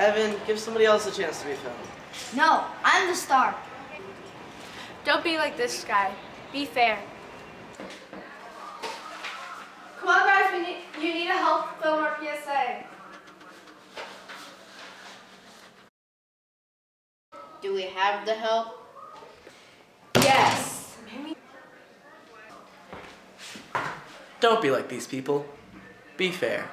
Evan, give somebody else a chance to be filmed. No, I'm the star. Don't be like this guy. Be fair. Come on, guys. We need, you need to help film our PSA. Do we have the help? Yes. Don't be like these people. Be fair.